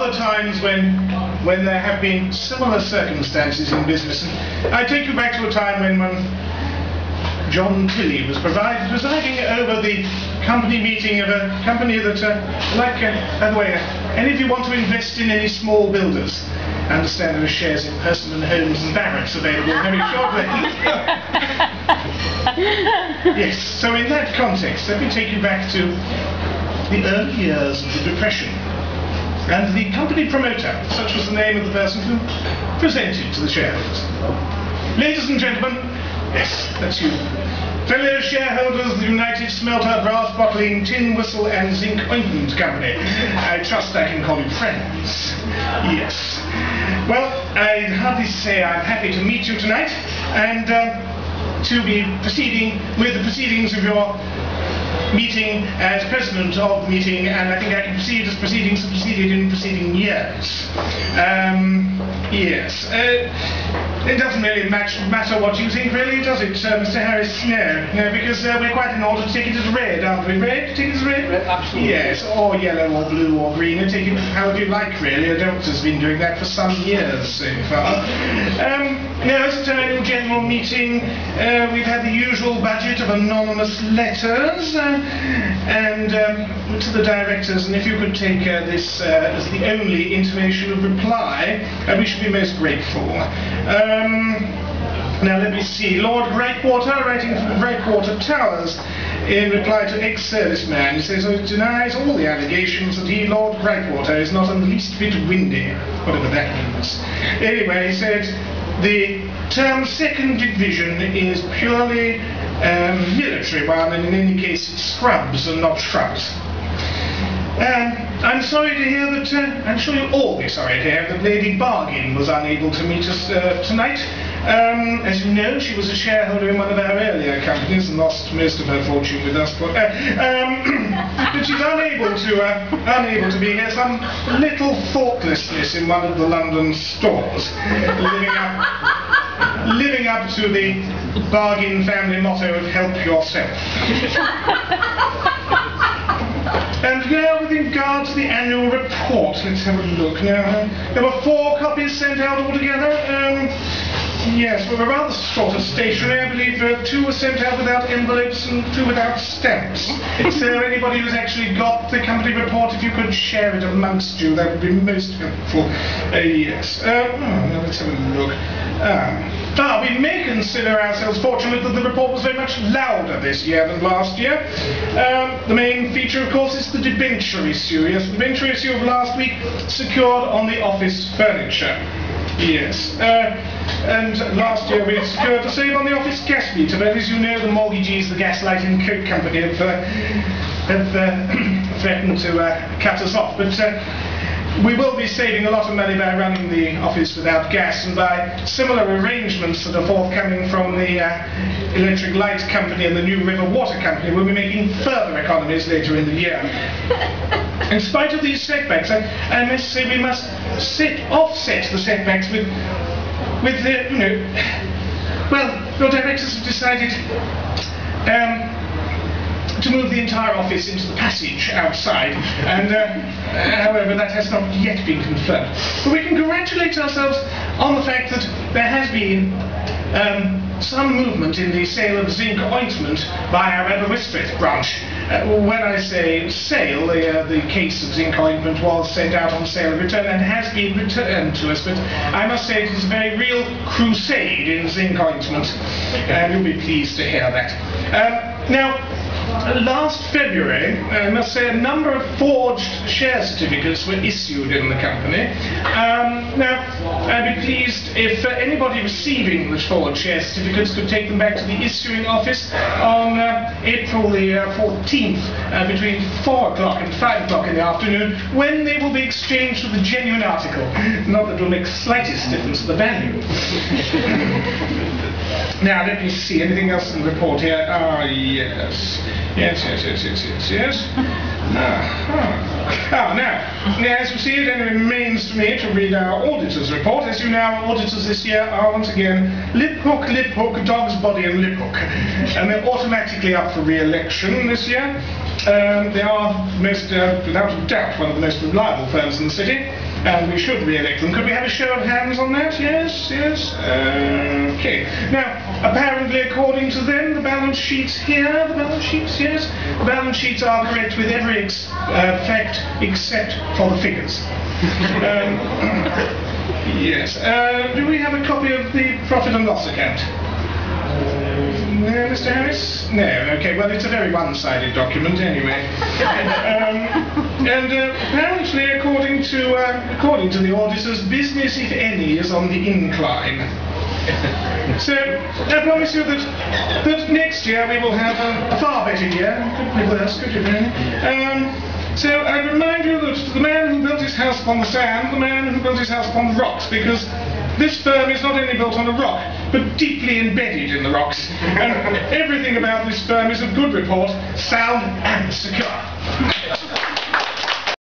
other times when when there have been similar circumstances in business. And I take you back to a time when one John Tilley was provide, presiding over the company meeting of a company that, uh, like, uh, by the way, uh, any of you want to invest in any small builders? I understand there are shares in Persimmon Homes and Barratts available very shortly. yes, so in that context, let me take you back to the early years of the Depression. And the company promoter, such was the name of the person who presented to the shareholders. Ladies and gentlemen, yes, that's you. Fellow shareholders of the United Smelter, Brass Bottling, Tin Whistle and Zinc Ointment Company. I trust I can call you friends. Yes. Well, I'd hardly say I'm happy to meet you tonight and uh, to be proceeding with the proceedings of your meeting as president of the meeting, and I think I can proceed as proceedings have proceeded in preceding years. Um, yes. Uh, it doesn't really match, matter what you think, really, does it, uh, Mr. Harris? No, no, because uh, we're quite in order to take it as red, aren't we? Red? Take it as red? Red, absolutely. Yes, or yellow, or blue, or green. And take it however you like, really. The doctor's been doing that for some years so far. Um, now, it's an annual general meeting. Uh, we've had the usual budget of anonymous letters, uh, and um, to the directors, and if you could take uh, this uh, as the only intimation of reply, uh, we should be most grateful. Um, now let me see. Lord Greatwater, writing from Greatwater Towers, in reply to ex-serviceman, he says he denies all the allegations that he, Lord Greatwater, is not in the least bit windy, whatever that means. Anyway, he said the term second division is purely um, military one, and in any case scrubs and not shrubs. Um, I'm sorry to hear that, uh, I'm sure you'll all be sorry to hear that Lady Bargain was unable to meet us uh, tonight. Um, as you know, she was a shareholder in one of our earlier companies and lost most of her fortune with us. But, uh, um, but she's unable to, uh, unable to be here. Some little thoughtlessness in one of the London stores, living up, living up to the Bargain family motto of "Help yourself." And now, with regard to the annual report, let's have a look. Now, there were four copies sent out altogether. Um, yes, we were rather short of stationery. I believe uh, two were sent out without envelopes and two without stamps. so, anybody who's actually got the company report, if you could share it amongst you, that would be most helpful. Uh, yes. Uh, oh, let's have a look. Um, Ah, we may consider ourselves fortunate that the report was very much louder this year than last year. Um, the main feature, of course, is the debenture issue. Yes, the debenture issue of last week secured on the office furniture. Yes. Uh, and last year we secured the same on the office gas meter, but as you know, the mortgagees, the Gaslight and Coke Company, have, uh, have uh, threatened to uh, cut us off. But uh, we will be saving a lot of money by running the office without gas and by similar arrangements that are forthcoming from the uh, Electric Light Company and the New River Water Company. We'll be making further economies later in the year. in spite of these setbacks, I, I must say we must set, offset the setbacks with, with the, you know, well, your directors have decided um, to move the entire office into the passage outside, and uh, however, that has not yet been confirmed. But we can congratulate ourselves on the fact that there has been um, some movement in the sale of zinc ointment by our Aberystwyth branch. Uh, when I say sale, the, uh, the case of zinc ointment was sent out on sale and return and has been returned to us, but I must say it is a very real crusade in zinc ointment, and you'll be pleased to hear that. Um, now, last February, I must say, a number of forged share certificates were issued in the company. Um, now, I'd be pleased if uh, anybody receiving the forged share certificates could take them back to the issuing office on uh, April the uh, 14th uh, between 4 o'clock and 5 o'clock in the afternoon when they will be exchanged with a genuine article. Not that it will make the slightest difference to the value. Now, let me see. Anything else in the report here? Ah, yes. Yes, yes, yes, yes, yes, yes. Ah now, now, as you see, it remains to me to read our auditor's report. As you know, our auditors this year are once again Lip Hook, Lip Hook, Dog's Body and Lip Hook. And they're automatically up for re-election this year. Um, they are most, uh, without a doubt, one of the most reliable firms in the city, and we should re-elect them. Could we have a show of hands on that? Yes, yes. Uh, okay. Now, apparently, according to them, the balance sheets here, the balance sheets, yes, the balance sheets are correct with every ex- uh, fact except for the figures. um, yes. Uh, do we have a copy of the profit and loss account? No, Mr. Harris? No. Okay. Well, it's a very one-sided document, anyway. um, and uh, apparently, according to uh, according to the auditors, business, if any, is on the incline. So I promise you that that next year we will have a, a far better year. Could be worse, could it really? Um, so I remind you that the man who built his house upon the sand, the man who built his house upon the rocks, because this firm is not only built on a rock, but deeply embedded in the rocks. And everything about this firm is of good report, sound and secure.